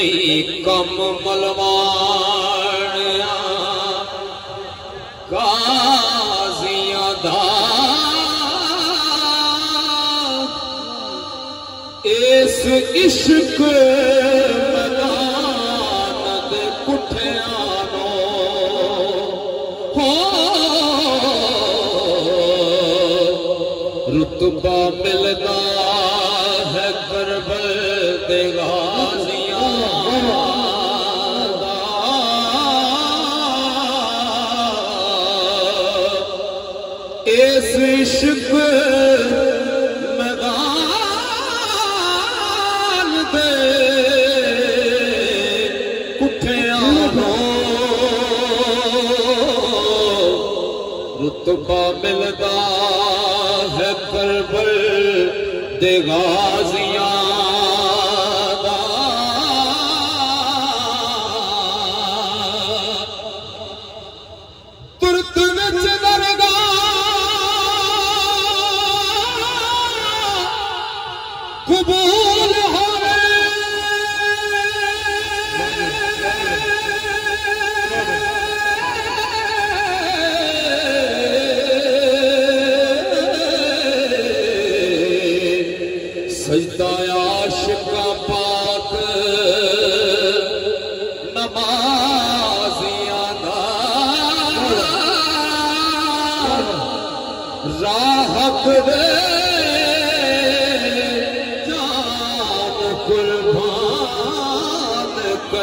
نہیں کم ملوانیا قاضیاں دا اس عشق میدان دے کٹھیاں نو ہو رتبہ ملدا ہے کربل دے غازیاں اس عشق میدان دے کٹھیاں نو رتبہ ملدا ہے کربل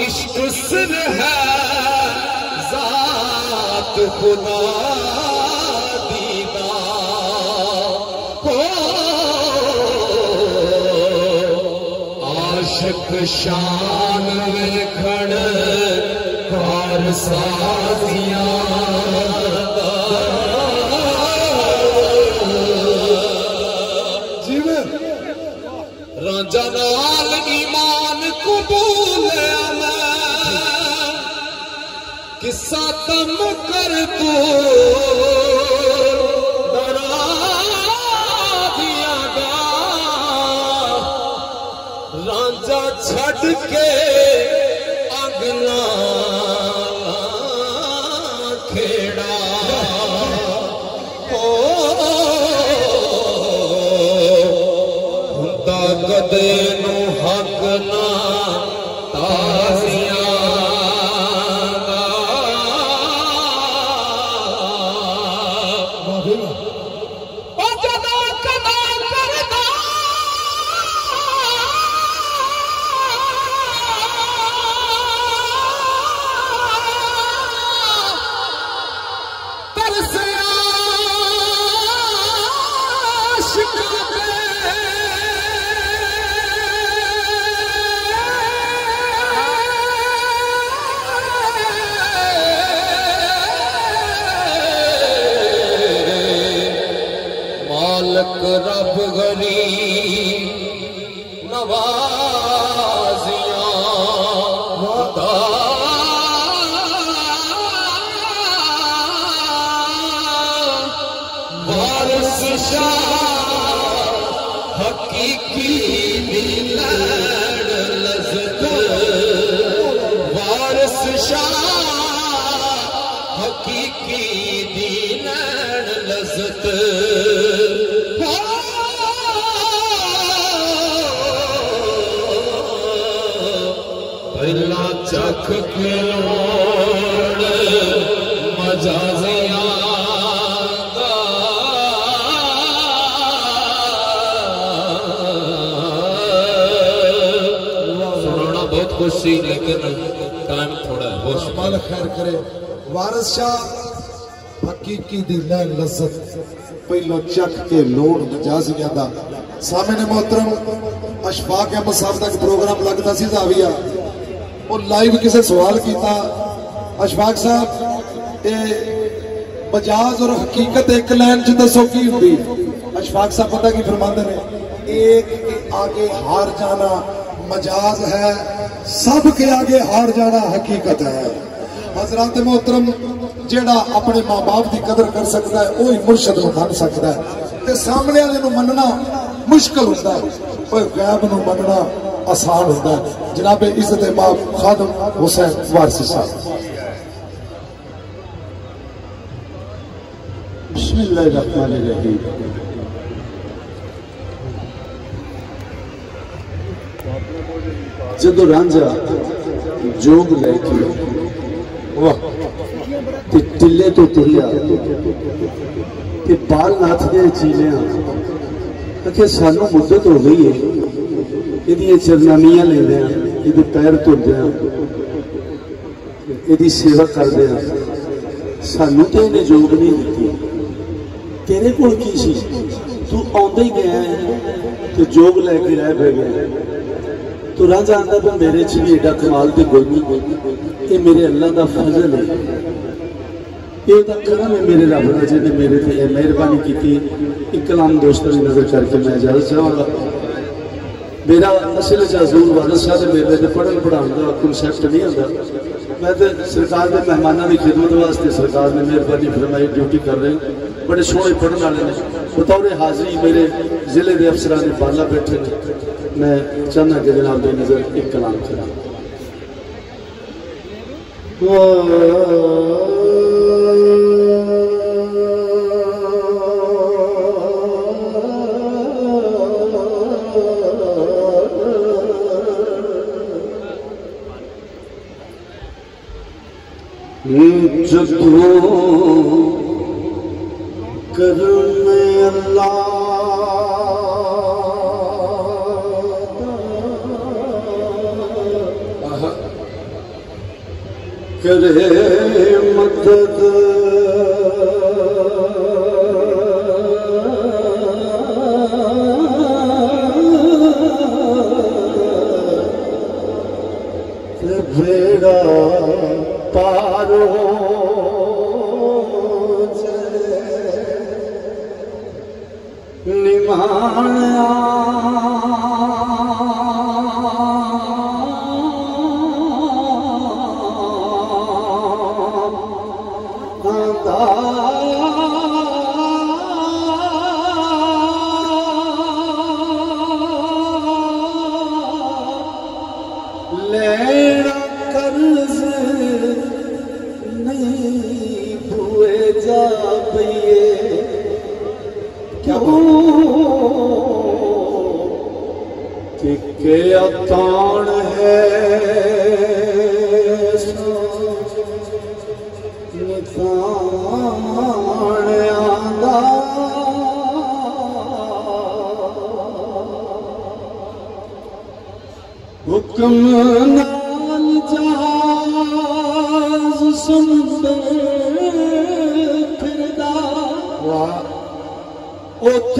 عشق سر ہے ذات خدا دیدا ہو عاشق شان ویکھن کار سازیاں۔ جلال ایمان قبول میں قصہ تم کر تو ڈرا دیا گا۔ رانجا چھٹ کے ਨੂੰ ਹੱਕ ਨਾ شاہ حقیقی لذت۔ پہلا چکھ کے لوڑ مجازیاں بہت خوش سی لیکن ٹائم مال خیر کرے۔ وارث شاہ، حقیقی دی لین لذت۔ پہلو چک کے لوڑ مجازیاں دا سامنے محترم، اشفاق احمد صاحب دا ایک پروگرام لگتا سی زاویہ۔ وہ لائیو کسے سوال کیتا۔ اشفاق صاحب، اے مجاز اور حقیقت ایک لائن چ دسو کی ہوندی؟ اشفاق صاحب پتہ کی فرماندے نے؟ ایک کے آگے ہار جانا مجاز ہے۔ سب کے آگے ہار جانا حقیقت ہے۔ حضرات محترم، جیڑا اپنے ماں باپ دی قدر کر سکتا ہے وہی مرشد نو من سکتا ہے۔ تے سامنے والے نو مننا مشکل ہوتا ہے پر غیب نو مننا آسان ہوتا ہے۔ جناب عزت باپ خادم حسین وارسی صاحب۔ بسم اللہ الرحمن الرحیم۔ ਜਦੋਂ ਰਾਂਝਾ ਜੋਗ ਲੈ ਕੇ ਵਾਹ, ਤੇ ਟਿੱਲੇ ਤੋਂ ਤੁਰਿਆ ਤੇ ਬਾਲਨਾਥ ਦੇ ਚੀਲਿਆਂ ਅਖੇ ਸਾਨੂੰ ਮੁੱਦਤ ਹੋ ਗਈ ਏ ਇਹਦੀਆਂ ਚਰਨਾਮੀਆਂ ਲੈਂਦੇ ਆ ਇਹਦੇ ਪੈਰ ਧੋਂਦੇ ਆ ਇਹਦੀ ਸੇਵਾ ਕਰਦੇ ਆ ਸਾਨੂੰ ਤੇ ਇਹਨੇ ਜੋਗ ਨਹੀਂ ਦਿੱਤੀ। ਤੇਰੇ ਕੋਲ ਕੀ ਸੀ? ਤੂੰ ਆਉਂਦਾ ਹੀ ਗਿਆ ਤੇ ਜੋਗ ਲੈ ਕੇ ਰਹਿ ਬੈ ਗਿਆ। تو راجا آندا پہ میرے چ بھی ایڈا کمال تے کوئی نہیں میرے اللہ دا فضل ہے۔ یہ دا کرم ہے میرے رب دا جے میرے تے یہ مہربانی کیتی، ایک کلام دوستوں کی نظر کر کے میں اجازت چاہوں گا میرا اصل چ حضور وارث شاہ دے میرے تے پڑھن پڑھاؤن دا کنسپٹ نہیں ہوندا۔ میں تے سرکار دے مہماناں دی خدمت واسطے سرکار نے مہربانی فرمائی ڈیوٹی کر رہے ہیں۔ بڑے سونے پڑھن والے نے۔ بطور حاضری میرے ضلع دے افسران نے بالا بیٹھے نے۔ میں چاہنا کہ جناب دے نظر ایک کلام کرا۔ کرے مدد تان ہے نتان آندا حکم نال جہاز سمندر پھردا اتھ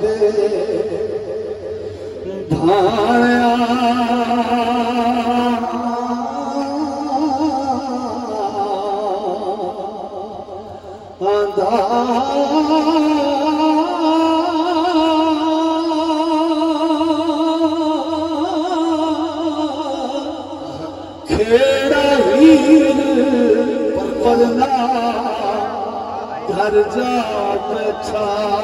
ڌ کي گهر جا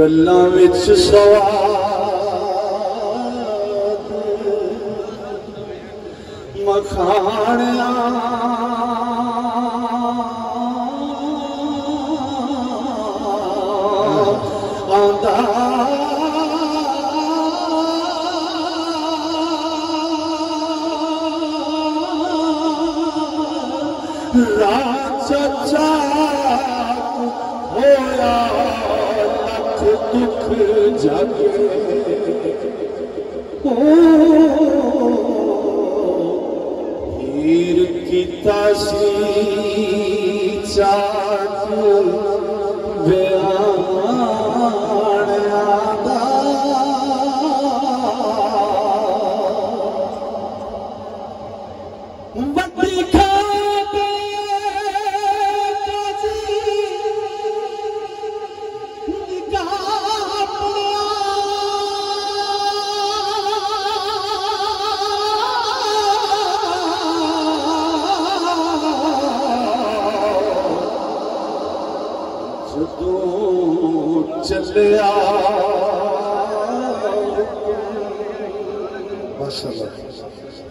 قال لا متسوى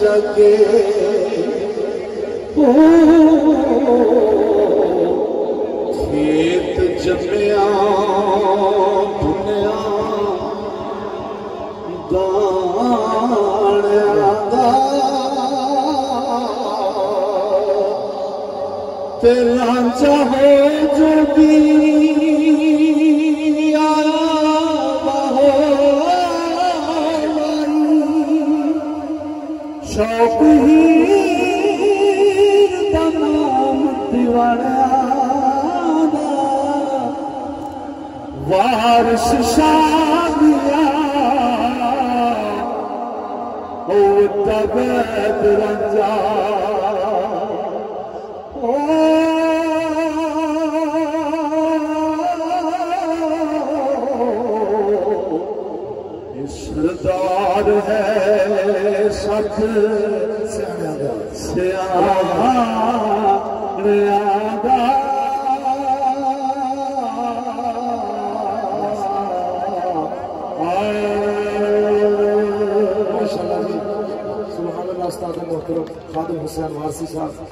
سکے۔ کھیت جمیا بنیا دانیا دا۔ تیرا چاہے جو بھی precisava.